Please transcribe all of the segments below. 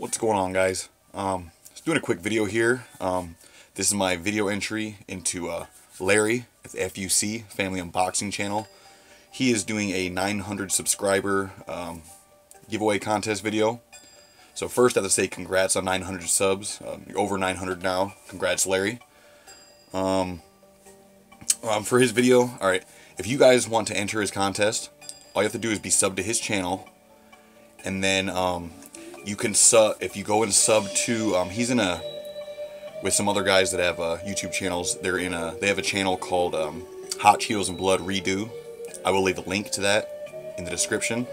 What's going on guys? Um, just doing a quick video here. Um, this is my video entry into uh, Larry at the FUC, Family Unboxing channel. He is doing a 900 subscriber um, giveaway contest video. So first I have to say congrats on 900 subs. Um, over 900 now. Congrats Larry. Um, um, for his video, alright, if you guys want to enter his contest, all you have to do is be sub to his channel. And then um, you can sub, if you go and sub to, um, he's in a, with some other guys that have uh, YouTube channels, they're in a, they have a channel called um, Hot Cheetos and Blood Redeux. I will leave a link to that in the description.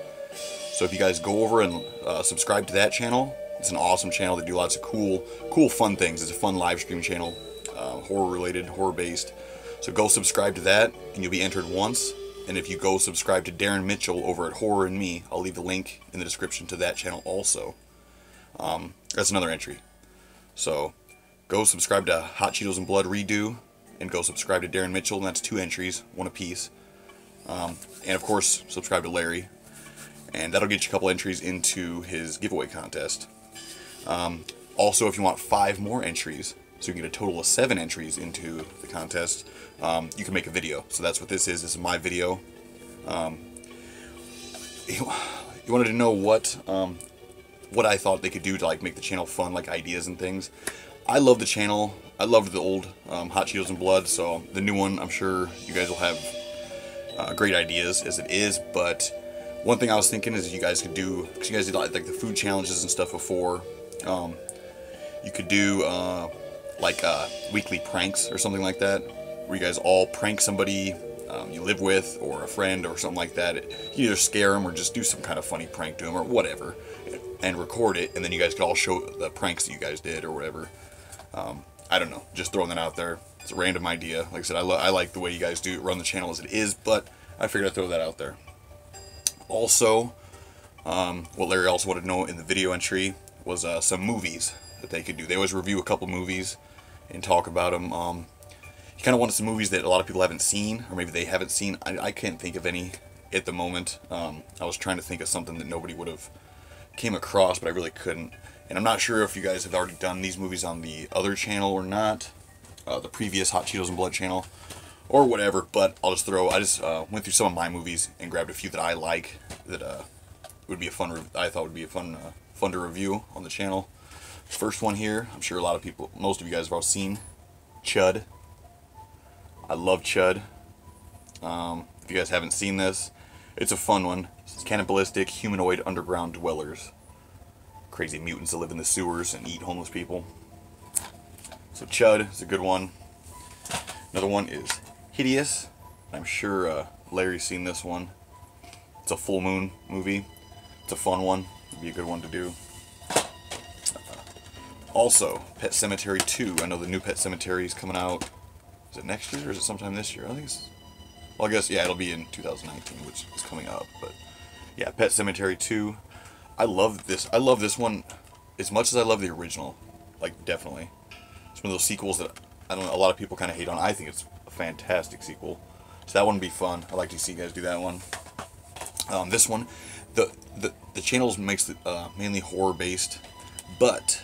So if you guys go over and uh, subscribe to that channel, it's an awesome channel. They do lots of cool, cool, fun things. It's a fun live stream channel, uh, horror related, horror based. So go subscribe to that, and you'll be entered once. And if you go subscribe to Darren Mitchell over at Horror in Me, I'll leave the link in the description to that channel also. Um, that's another entry. So go subscribe to Hot Cheetos and Blood Redeux, and go subscribe to Darren Mitchell, and that's two entries, one apiece. Um, and of course, subscribe to Larry, and that'll get you a couple entries into his giveaway contest. Um, also, if you want five more entries, so you can get a total of seven entries into the contest, um, you can make a video. So that's what this is. This is my video. Um, you, wanted to know what um, what I thought they could do to like make the channel fun, like ideas and things. I love the channel. I loved the old um, Hot Cheetos and Blood, so the new one, I'm sure you guys will have uh, great ideas as it is. But one thing I was thinking is you guys could do, because you guys did like, the food challenges and stuff before. Um, you could do uh, like uh, weekly pranks or something like that, where you guys all prank somebody um, you live with or a friend or something like that. You either scare them or just do some kind of funny prank to them or whatever, and record it, and then you guys could all show the pranks that you guys did or whatever. Um, I don't know, just throwing that out there. It's a random idea. Like I said, I, I like the way you guys do run the channel as it is, but I figured I'd throw that out there. Also, um, what Larry also wanted to know in the video entry was uh, some movies that they could do. They always review a couple movies and talk about them. Um, he kind of wanted some movies that a lot of people haven't seen, or maybe they haven't seen. I, I can't think of any at the moment. Um, I was trying to think of something that nobody would have came across, but I really couldn't. And I'm not sure if you guys have already done these movies on the other channel or not, uh, the previous Hot Cheetos and Blood channel, or whatever. But I'll just throw. I just uh, went through some of my movies and grabbed a few that I like that uh, would be a fun. I thought would be a fun, uh, fun to review on the channel. First one here, I'm sure a lot of people, most of you guys have all seen, Chud. I love Chud. Um, if you guys haven't seen this, it's a fun one. It's cannibalistic, humanoid underground dwellers. Crazy mutants that live in the sewers and eat homeless people. So Chud is a good one. Another one is Hideous. I'm sure uh, Larry's seen this one. It's a full moon movie. It's a fun one. It'd be a good one to do. Also, Pet Sematary 2. I know the new Pet Sematary is coming out. Is it next year or is it sometime this year? I think it's. Well, I guess, yeah, it'll be in 2019, which is coming up. But, yeah, Pet Sematary 2. I love this. I love this one as much as I love the original. Like, definitely. It's one of those sequels that, I don't know, a lot of people kind of hate on. I think it's a fantastic sequel. So that one would be fun. I'd like to see you guys do that one. Um, this one, the, the, the channel makes it uh, mainly horror-based, but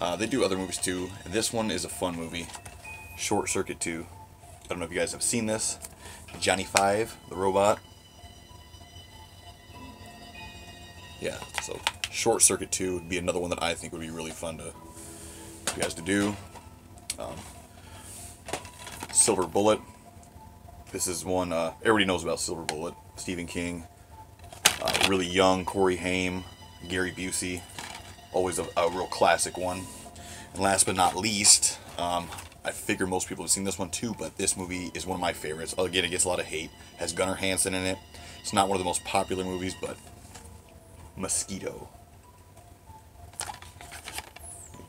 uh, they do other movies too, this one is a fun movie. Short Circuit 2. I don't know if you guys have seen this. Johnny Five, the robot. Yeah, so Short Circuit 2 would be another one that I think would be really fun to you guys to do. Um, Silver Bullet. This is one, uh, everybody knows about Silver Bullet. Stephen King. Uh, really young Corey Haim, Gary Busey always a, a, real classic one. And last but not least, um, I figure most people have seen this one too, but this movie is one of my favorites. Again, it gets a lot of hate. Has Gunnar Hansen in it. It's not one of the most popular movies, but Mosquito.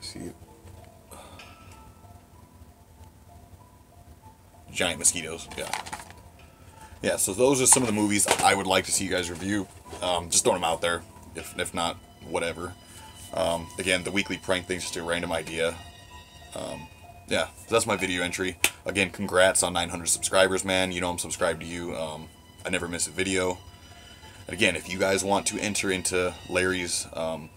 see Giant mosquitoes, yeah. Yeah, so those are some of the movies I would like to see you guys review. Um, just throwing them out there. If, if not, whatever. Um, again, the weekly prank thing's just a random idea. Um, yeah, that's my video entry. Again, congrats on 900 subscribers, man. You know I'm subscribed to you. Um, I never miss a video. And again, if you guys want to enter into Larry's um,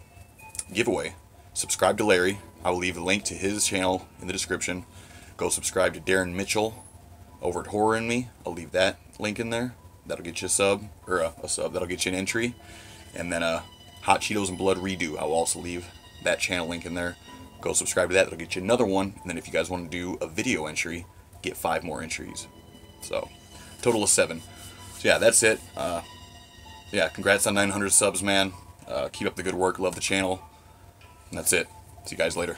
giveaway, subscribe to Larry. I will leave a link to his channel in the description. Go subscribe to Darren Mitchell over at Horror in Me. I'll leave that link in there. That'll get you a sub, or a, a sub, that'll get you an entry. And then uh, Hot Cheetos and Blood Redeux. I will also leave that channel link in there. Go subscribe to that. That'll get you another one. And then if you guys want to do a video entry, get five more entries. So, total of seven. So yeah, that's it. Uh, yeah, congrats on 900 subs, man. Uh, keep up the good work. Love the channel. And that's it. See you guys later.